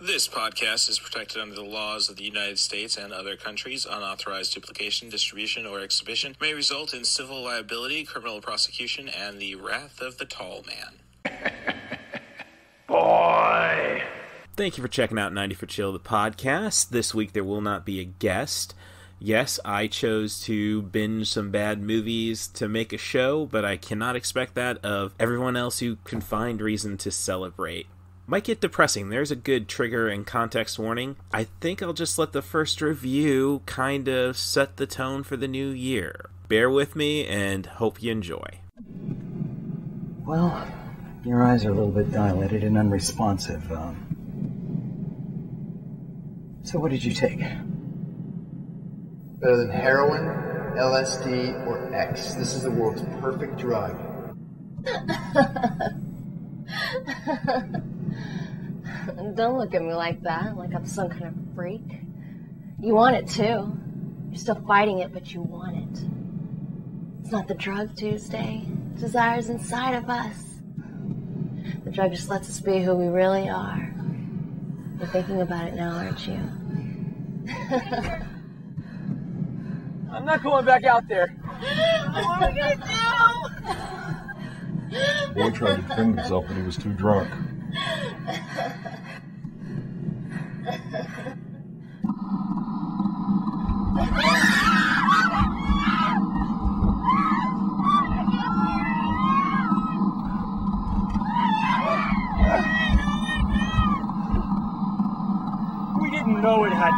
This podcast is protected under the laws of the United States and other countries. Unauthorized duplication, distribution, or exhibition may result in civil liability, criminal prosecution, and the wrath of the tall man. Boy! Thank you for checking out 90 for Chill, the podcast. This week there will not be a guest. Yes, I chose to binge some bad movies to make a show, but I cannot expect that of everyone else who can find reason to celebrate might get depressing. There's a good trigger and context warning. I think I'll just let the first review kind of set the tone for the new year. Bear with me and hope you enjoy. Well, your eyes are a little bit dilated and unresponsive. Um, so, what did you take? Better than heroin, LSD, or X. This is the world's perfect drug. Don't look at me like that, like I'm some kind of freak. You want it too. You're still fighting it, but you want it. It's not the drug, Tuesday. Desire's inside of us. The drug just lets us be who we really are. You're thinking about it now, aren't you? I'm not going back out there. what are we gonna do? Boy tried to defend himself, but he was too drunk.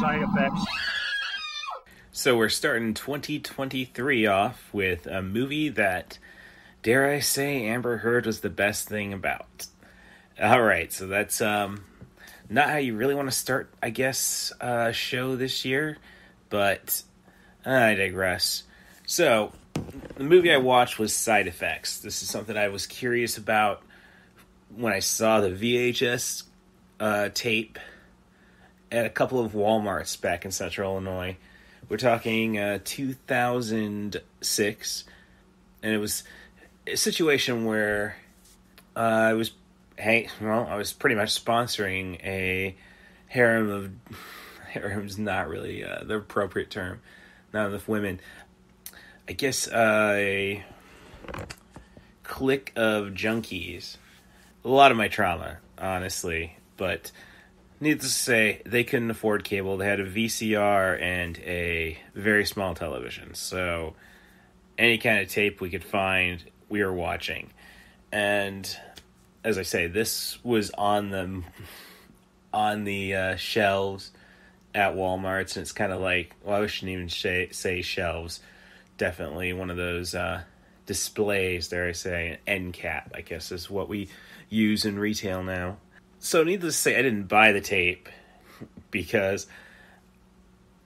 Side effects. So we're starting 2023 off with a movie that, dare I say, Amber Heard was the best thing about. All right, so that's um, not how you really want to start, I guess, uh, show this year, but I digress. So, the movie I watched was SideFX. This is something I was curious about when I saw the VHS uh, tape at a couple of Walmarts back in Central Illinois. We're talking uh, 2006, and it was a situation where uh, I was hey, well, I was pretty much sponsoring a harem of harem's not really uh, the appropriate term, not enough women. I guess uh, a clique of junkies. A lot of my trauma, honestly, but needless to say, they couldn't afford cable. They had a VCR and a very small television, so any kind of tape we could find, we were watching, and as I say, this was on the on the uh, shelves at Walmart's, and it's kind of like well, I shouldn't even say, say shelves. Definitely one of those uh, displays, dare I say, an end cap, I guess is what we use in retail now. So, needless to say, I didn't buy the tape because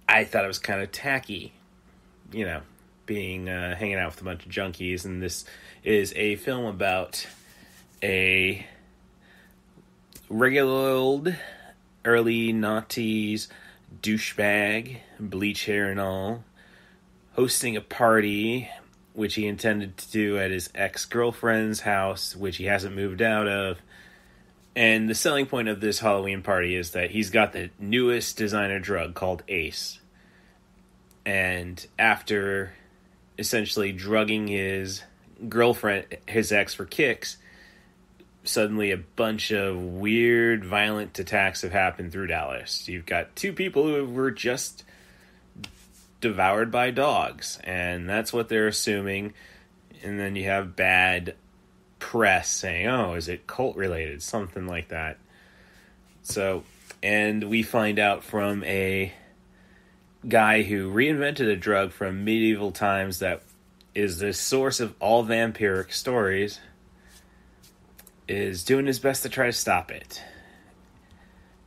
I thought it was kind of tacky, you know, being uh, hanging out with a bunch of junkies, and this is a film about a regular old early noughties douchebag, bleach hair and all, hosting a party which he intended to do at his ex girlfriend's house, which he hasn't moved out of. And the selling point of this Halloween party is that he's got the newest designer drug called Ace. And after essentially drugging his girlfriend, his ex, for kicks, suddenly a bunch of weird, violent attacks have happened through Dallas. You've got two people who were just devoured by dogs, and that's what they're assuming. And then you have bad press saying, oh, is it cult related? Something like that. So, and we find out from a guy who reinvented a drug from medieval times that is the source of all vampiric stories is doing his best to try to stop it.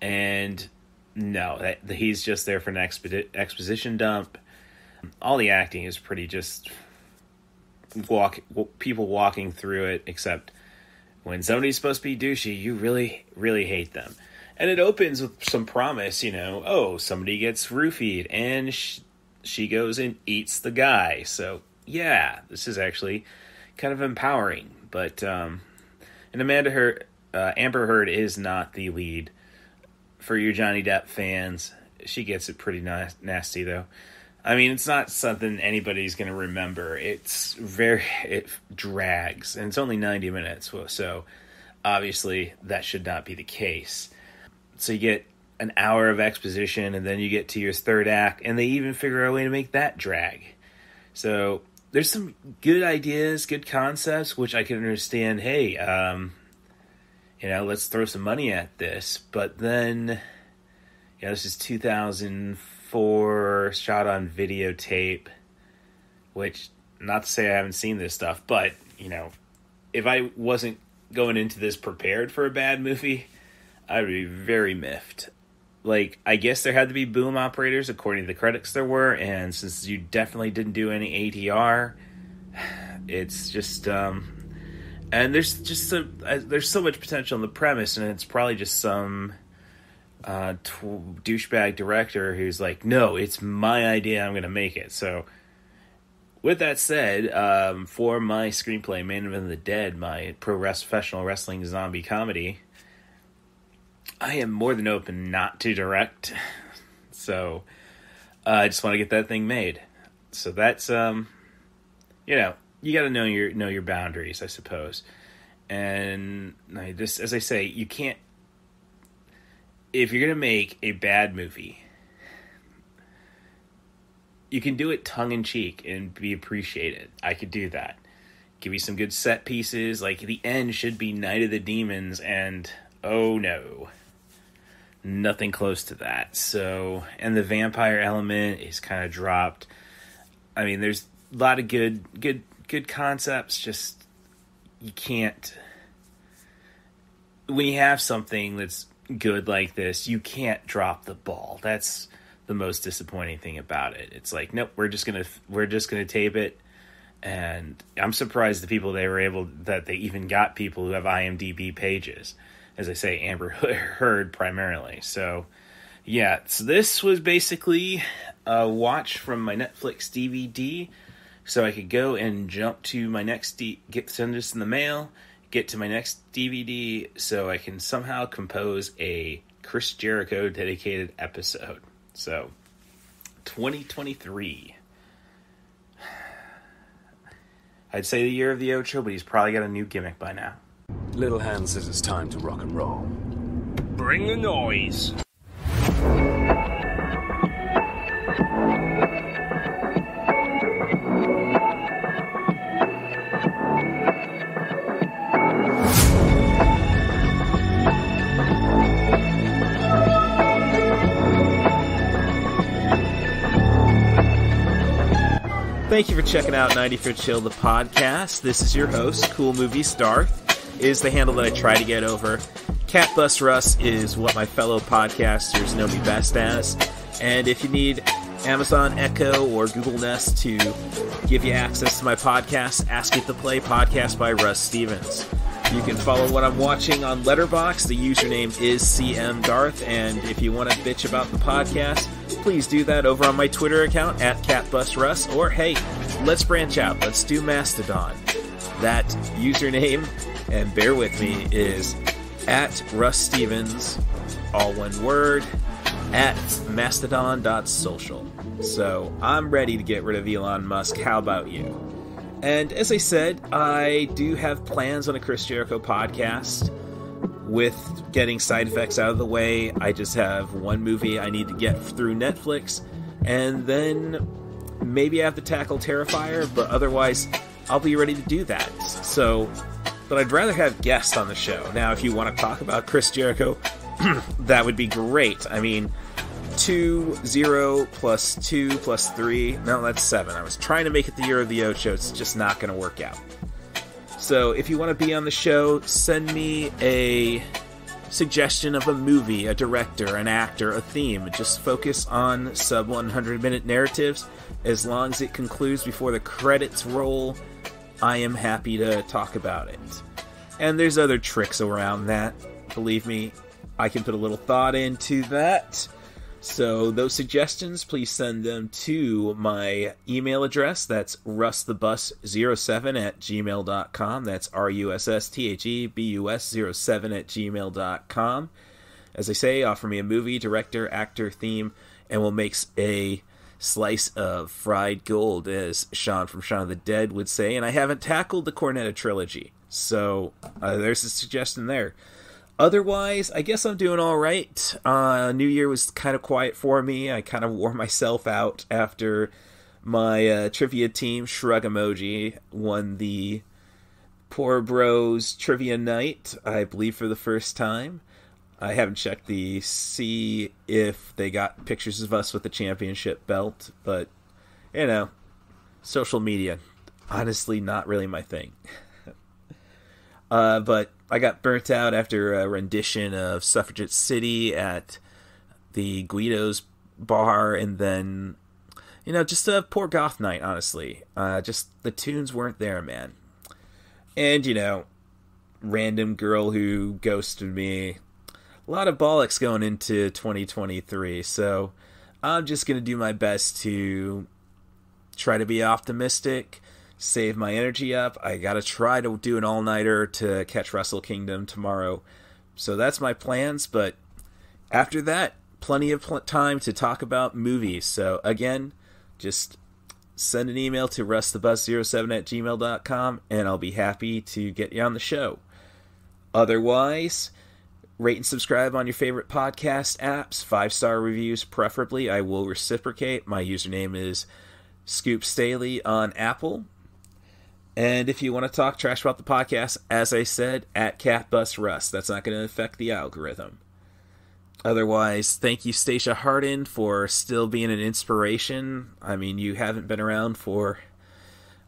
And no, that, he's just there for an expedi- exposition dump. All the acting is pretty just walk people walking through it. Except when somebody's supposed to be douchey, you really really hate them. And it opens with some promise, you know. Oh, somebody gets roofied, and sh- she goes and eats the guy. So yeah, this is actually kind of empowering. But um, and Amanda her uh, Amber Heard is not the lead for your Johnny Depp fans. She gets it pretty na- nasty though. I mean, it's not something anybody's going to remember. It's very it drags, and it's only ninety minutes. So obviously, that should not be the case. So you get an hour of exposition, and then you get to your third act, and they even figure out a way to make that drag. So there's some good ideas, good concepts, which I can understand. Hey, um, you know, let's throw some money at this. But then, yeah, this is 2004, shot on videotape, which, not to say I haven't seen this stuff, but, you know, if I wasn't going into this prepared for a bad movie, I would be very miffed. Like, I guess there had to be boom operators according to the credits there were, and since you definitely didn't do any ADR, it's just, um, and there's just so uh, there's so much potential in the premise, and it's probably just some uh, tw- douchebag director who's like, "No, it's my idea. I'm going to make it." So, with that said, um, for my screenplay, Man of the Dead, my pro professional wrestling zombie comedy, I am more than open not to direct. So, uh, I just want to get that thing made. So that's um, you know, you got to know your know your boundaries, I suppose. And this, as I say, you can't. If you're gonna make a bad movie, you can do it tongue in cheek and be appreciated. I could do that. Give you some good set pieces. Like the end should be Night of the Demons, and oh no, nothing close to that. So, and the vampire element is kind of dropped. I mean, there's a lot of good, good, good concepts. Just you can't when you have something that's good like this, you can't drop the ball. That's the most disappointing thing about it. It's like, nope, we're just gonna we're just gonna tape it, and I'm surprised the people they were able that they even got people who have IMDb pages, as I say, Amber Heard primarily. So, yeah, so this was basically a watch from my Netflix DVD, so I could go and jump to my next D- get send this in the mail get to my next DVD so I can somehow compose a Chris Jericho dedicated episode. So, 2023. I'd say the year of the Ocho, but he's probably got a new gimmick by now. Little Hand says it's time to rock and roll. Bring the noise. Thank you for checking out 90 for Chill, the podcast. This is your host, Cool Movies Darth, is the handle that I try to get over. Cat Bus Russ is what my fellow podcasters know me best as. And if you need Amazon Echo or Google Nest to give you access to my podcast, Ask It to Play podcast by Russ Stevens. You can follow what I'm watching on Letterboxd. The username is CM Darth, and if you want to bitch about the podcast, please do that over on my Twitter account at CatBusRuss. Or hey, let's branch out. Let's do Mastodon. That username, and bear with me, is at Russ Stevens, all one word, at mastodon.social. So I'm ready to get rid of Elon Musk. How about you? And as I said, I do have plans on a Chris Jericho podcast. With getting SideFX out of the way, I just have one movie I need to get through Netflix, and then maybe I have to tackle Terrifier, but otherwise, I'll be ready to do that. So, but I'd rather have guests on the show. Now, if you want to talk about Chris Jericho, that would be great. I mean, two, zero, plus two, plus three. No, that's seven. I was trying to make it the year of the Ocho. It's just not going to work out. So if you want to be on the show, send me a suggestion of a movie, a director, an actor, a theme. Just focus on sub 100 minute narratives. As long as it concludes before the credits roll, I am happy to talk about it. And there's other tricks around that. Believe me, I can put a little thought into that. So those suggestions, please send them to my email address. That's russthebus07 at gmail.com. That's R-U-S-S-T-H-E-B-U-S 07 at gmail.com. as I say, offer me a movie, director, actor, theme, and we'll make a slice of fried gold, as Sean from Shaun of the Dead would say. And I haven't tackled the Cornetto trilogy, so uh, there's a suggestion there. Otherwise, I guess I'm doing all right. Uh, New Year was kind of quiet for me. I kind of wore myself out after my uh, trivia team, Shrug Emoji, won the Poor Bros Trivia Night, I believe, for the first time. I haven't checked the see if they got pictures of us with the championship belt, but you know, social media, honestly, not really my thing. uh, but I got burnt out after a rendition of Suffragette City at the Guido's bar, and then you know, just a poor goth night. Honestly, uh, just the tunes weren't there, man. And you know, random girl who ghosted me. A lot of bollocks going into 2023, so I'm just gonna do my best to try to be optimistic save my energy up. I got to try to do an all nighter to catch Wrestle Kingdom tomorrow. So that's my plans. But after that, plenty of pl- time to talk about movies. So again, just send an email to russthebus07 at gmail.com and I'll be happy to get you on the show. Otherwise, rate and subscribe on your favorite podcast apps, five star reviews preferably. I will reciprocate. My username is Scoop Staley on Apple. And if you want to talk trash about the podcast, as I said, at CatBusRuss. That's not going to affect the algorithm. Otherwise, thank you, Stacia Hardin, for still being an inspiration. I mean, you haven't been around for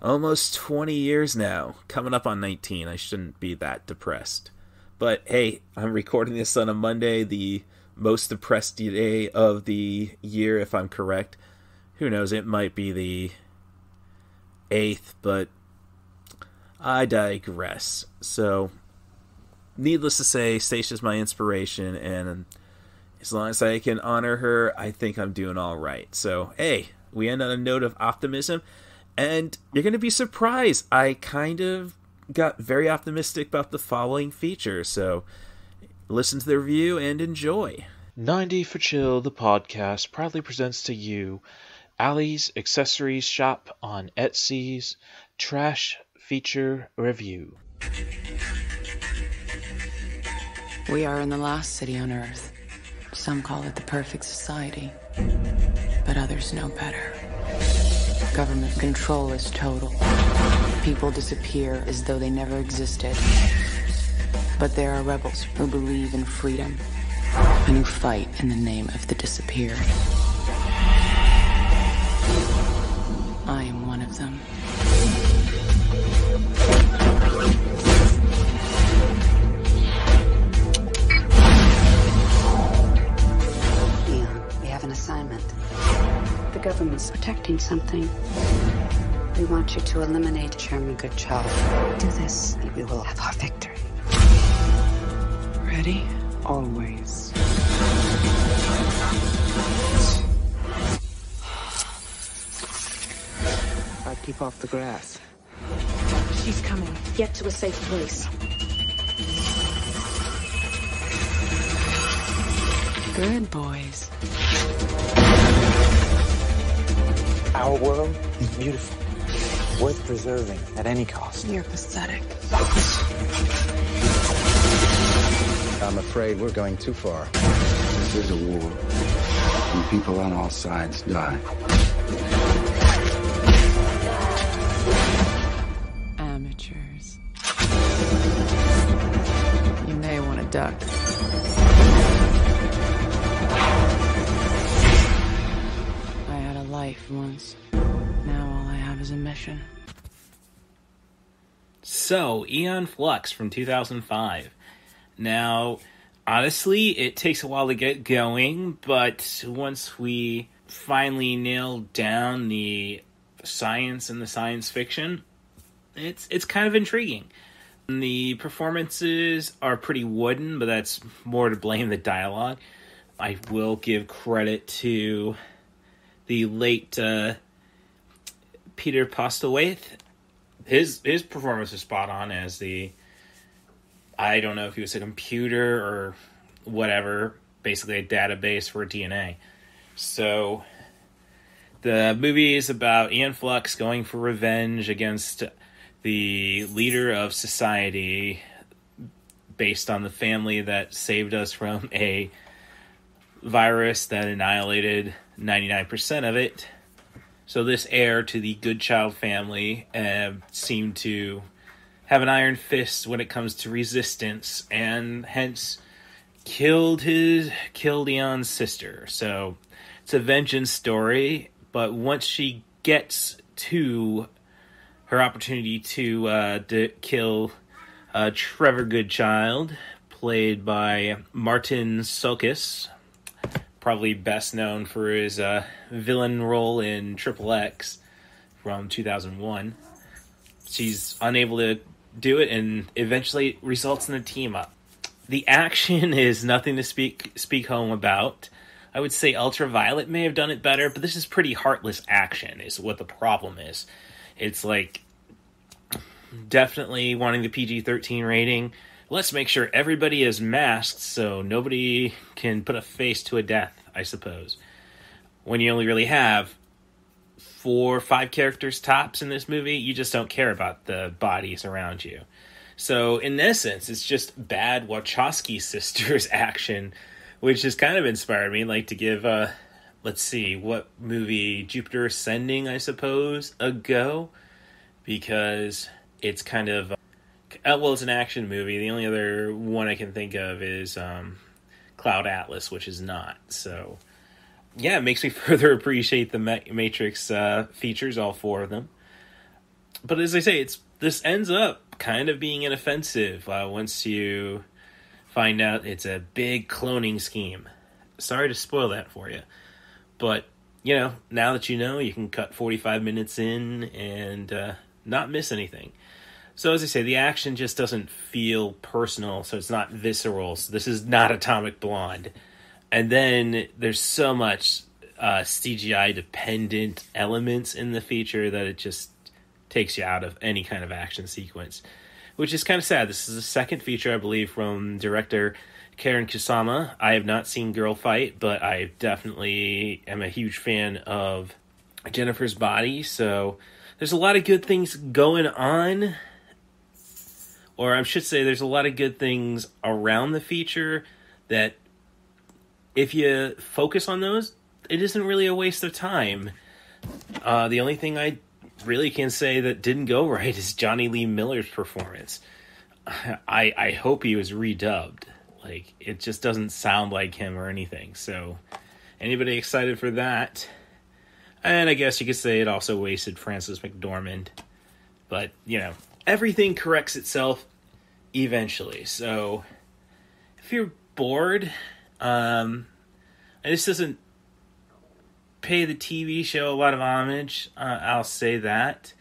almost 20 years now, coming up on 19. I shouldn't be that depressed. But hey, I'm recording this on a Monday, the most depressed day of the year, if I'm correct. Who knows? It might be the 8th, but I digress. So, needless to say, Stacia's my inspiration, and as long as I can honor her, I think I'm doing all right. So, hey, we end on a note of optimism, and you're going to be surprised. I kind of got very optimistic about the following feature, so listen to the review and enjoy. 90 for Chill, the podcast, proudly presents to you Ally's Accessories Shop on Etsy's Trash Feature Review. We are in the last city on Earth. Some call it the perfect society, but others know better. Government control is total. People disappear as though they never existed. But there are rebels who believe in freedom and who fight in the name of the disappeared. I am one of them. Something. We want you to eliminate Chairman Goodchild. Do this, and we will have our victory. Ready? Always. I keep off the grass. She's coming. Get to a safe place. Good boys. Our world is beautiful, worth preserving at any cost. You're pathetic. I'm afraid we're going too far. This is a war, and people on all sides die. Amateurs. You may want to duck. Once. Now all I have is a mission. So, Aeon Flux from 2005. Now, honestly, it takes a while to get going, but once we finally nail down the science and the science fiction, it's it's kind of intriguing. The performances are pretty wooden, but that's more to blame the dialogue. I will give credit to the late uh, Peter Postlethwaite. His his performance is spot on as the I don't know if he was a computer or whatever, basically a database for DNA. So the movie is about Ian Flux going for revenge against the leader of society based on the family that saved us from a virus that annihilated 99% of it. So this heir to the Goodchild family uh, seemed to have an iron fist when it comes to resistance, and hence killed his killed Aeon's sister. So it's a vengeance story, but once she gets to her opportunity to uh, to kill uh, Trevor Goodchild, played by Martin Csokas, probably best known for his uh, villain role in Triple X from 2001. She's unable to do it, and eventually results in a team up. The action is nothing to speak speak home about. I would say Ultraviolet may have done it better, but this is pretty heartless action. Is what the problem is. It's like definitely wanting the PG 13 rating. Let's make sure everybody is masked so nobody can put a face to a death, I suppose. When you only really have four or five characters tops in this movie, you just don't care about the bodies around you. So, in essence, it's just bad Wachowski sisters action, which has kind of inspired me, like to give, uh, let's see, what movie, Jupiter Ascending, I suppose, a go, because it's kind of well, it's an action movie. The only other one I can think of is um, Cloud Atlas, which is not. So, yeah, it makes me further appreciate the Matrix uh, features, all four of them. But as I say, it's this ends up kind of being inoffensive uh, once you find out it's a big cloning scheme. Sorry to spoil that for you, but you know now that you know, you can cut forty five minutes in and uh, not miss anything. So as I say, the action just doesn't feel personal, so it's not visceral. So this is not Atomic Blonde. And then there's so much uh, CGI dependent elements in the feature that it just takes you out of any kind of action sequence, which is kind of sad. This is the second feature, I believe, from director Karyn Kusama. I have not seen Girlfight, but I definitely am a huge fan of Jennifer's Body. So there's a lot of good things going on or I should say, there's a lot of good things around the feature that if you focus on those, it isn't really a waste of time. Uh, the only thing I really can say that didn't go right is Jonny Lee Miller's performance. I I hope he was redubbed. Like it just doesn't sound like him or anything. So anybody excited for that? And I guess you could say it also wasted Frances McDormand. But, you know, everything corrects itself eventually. So if you're bored, um, this doesn't pay the TV show a lot of homage, uh, I'll say that.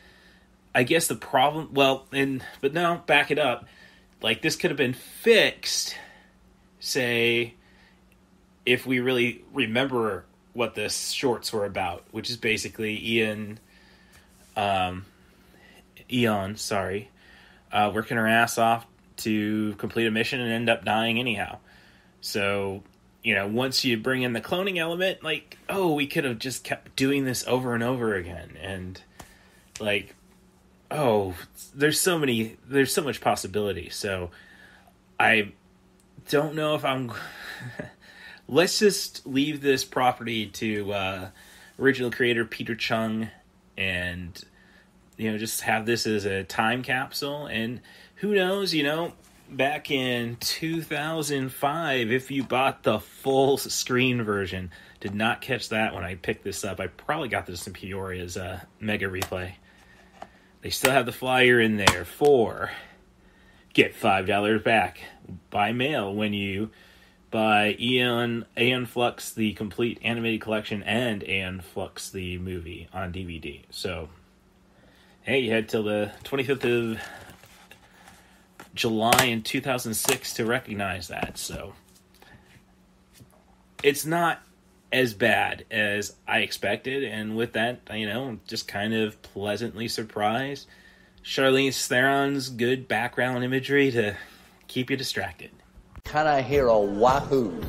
I guess the problem, well, and but no, back it up. Like this could have been fixed, say, if we really remember what the shorts were about, which is basically Ian, um, Aeon, sorry, uh, working her ass off to complete a mission and end up dying anyhow. So, you know, once you bring in the cloning element, like, oh, we could have just kept doing this over and over again. And, like, oh, there's so many, there's so much possibility. So, I don't know if I'm. Let's just leave this property to uh, original creator Peter Chung and you know just have this as a time capsule and who knows, you know, back in 2005, if you bought the full screen version, did not catch that when I picked this up. I probably got this in Peoria's uh, Mega Replay. They still have the flyer in there for get $5 back by mail when you buy Aeon, Aeon Flux, the complete animated collection, and Aeon Flux, the movie on DVD. So, hey, you had till the 25th of July in 2006 to recognize that. So it's not as bad as I expected, and with that, you know, just kind of pleasantly surprised. Charlize Theron's good background imagery to keep you distracted. Can I hear a wahoo?